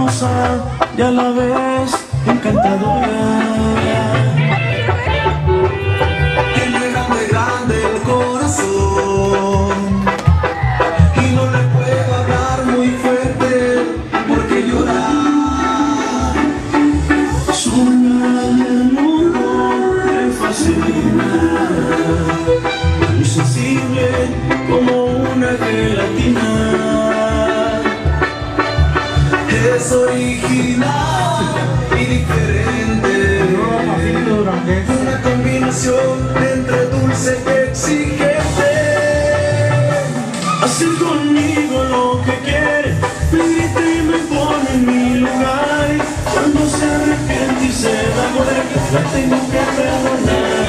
hermosa y a la vez encantadora. Tiene grande, grande el corazón. Y no le puedo hablar muy fuerte porque llora. Su mundo me fascina, Es original y diferente Una combinación entre dulce y exigente Hace conmigo lo que quiere, me grita y me pone en mi lugar. Cuando se arrepiente y se da vuelta, la tengo que perdonar.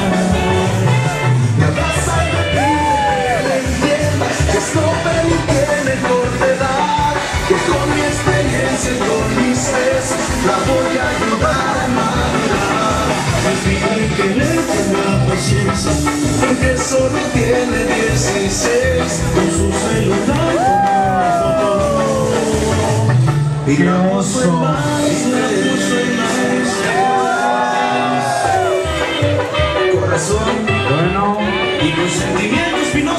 Me abraza y me pide que le entienda Que esto me mejor La voy a ayudar a madurar Me pide que le tenga paciencia, Porque solo tiene 16 con su celular Y la puso en más, la puso en más. corazón Bueno, Y con no